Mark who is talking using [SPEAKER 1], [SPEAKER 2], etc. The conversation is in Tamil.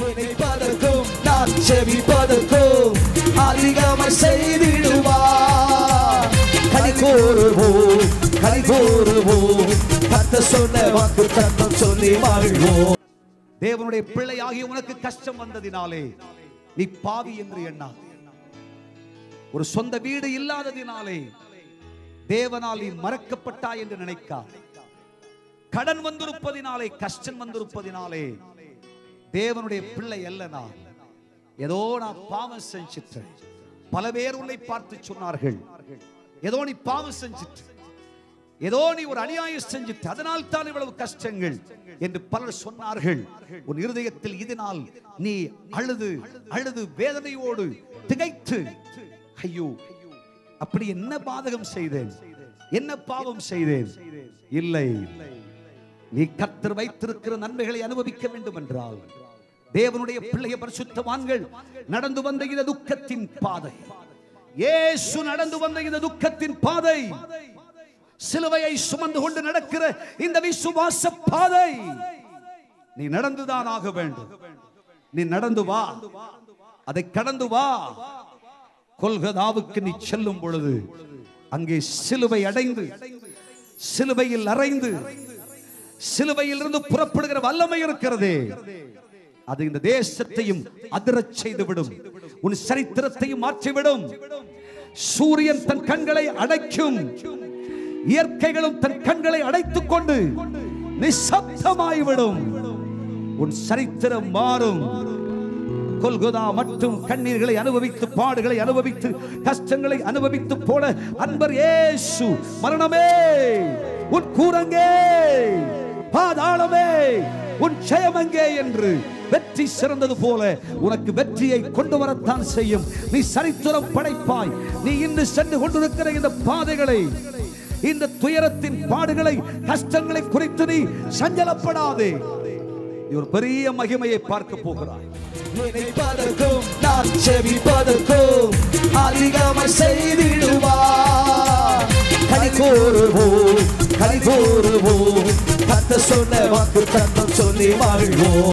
[SPEAKER 1] நினைப்பதற்கும் நான் செவிப்பதற்கும் அதிகமாய் செய்திடுவா கை கூறுவோம் கை கூறுவோம் கத்த சொன்ன வாக்கு தத்தம் சொல்லி வாழ்வோம்.
[SPEAKER 2] தேவனுடைய பிள்ளையாகி உனக்கு கஷ்டம் வந்ததினாலே நீ பாவி என்று எண்ணா. ஒரு சொந்த வீடு இல்லாததினாலே தேவனால் நீ மறக்கப்பட்டாய் என்று நினைக்கா. கடன் வந்திருப்பதினாலே கஷ்டம் வந்திருப்பதினாலே தேவனுடைய பிள்ளை அல்ல நான். ஏதோ நான் பாவம் செஞ்சிட்டேன். பல பேர் உன்னை பார்த்து சொன்னார்கள். ஏதோ நீ பாவம் செஞ்சிட்டு. ஏதோ நீ ஒரு அநியாயம் செஞ்சிட்டு. அதனால் தான் இவ்வளவு கஷ்டங்கள் என்று பலர் சொன்னார்கள். உன் இருதயத்தில் இதனால் நீ அழுது அழுது வேதனையோடு திகைத்து ஐயோ அப்படி என்ன பாதகம் செய்தேன்? என்ன பாவம் செய்தேன்? இல்லை. நீ கத்தர் வைத்திருக்கிற நன்மைகளை அனுபவிக்க வேண்டும் என்றால் தேவனுடைய பிள்ளைய பரிசுத்தவான்கள் நடந்து வந்த இந்த துக்கத்தின் பாதை. ஏசு நடந்து வந்த இந்த துக்கத்தின் பாதை. சிலுவையை சுமந்து கொண்டு நடக்கிற இந்த விசுவாச பாதை. நீ நடந்துதான் ஆக வேண்டும். நீ நடந்து வா. அதை கடந்து வா. கொல்கதாவுக்கு நீ செல்லும் பொழுது அங்கே சிலுவை அடைந்து சிலுவையில் அறைந்து சிலுவையிலிருந்து புறப்படுகிற வல்லமை இருக்கிறதே. அது இந்த தேசத்தையும் அதிரச் செய்துவிடும். உன் சரித்திரத்தையும் மாற்றிவிடும். சூரியன் தன் கண்களை அடைக்கும். இயற்கைகளும் தன் கண்களை அடைத்துக் கொண்டு நிசப்தமாய்விடும். உன் சரித்திரம் மாறும். கொல்குதா மட்டும் கண்ணீர்களை அனுபவித்து பாடுகளை அனுபவித்து கஷ்டங்களை அனுபவித்து போன அன்பர் ஏசு மரணமே உன் கூரங்கே. உன் ஜெயமங்கே என்று வெற்றி சிறந்தது போல உனக்கு வெற்றியை கொண்டு வரத்தான் செய்யும். நீ சரித்திரம் படைப்பாய். நீ இன்று சென்று கொண்டிருக்கிற இந்த பாதைகளை இந்த துயரத்தின் பாடுகளை கஷ்டங்களை குறித்து நீ சஞ்சலப்படாதே. நீ ஒரு பெரிய மகிமையை பார்க்க போகிறாய்.
[SPEAKER 1] நினைப்பதற்கும் நான் செவிப்பதற்கும் அதிகமாய் செய்திடுவார் கை கோருவோம் கை கோருவோம் கத்த சொன்ன வாக்கு தந்த வாழ்வோம்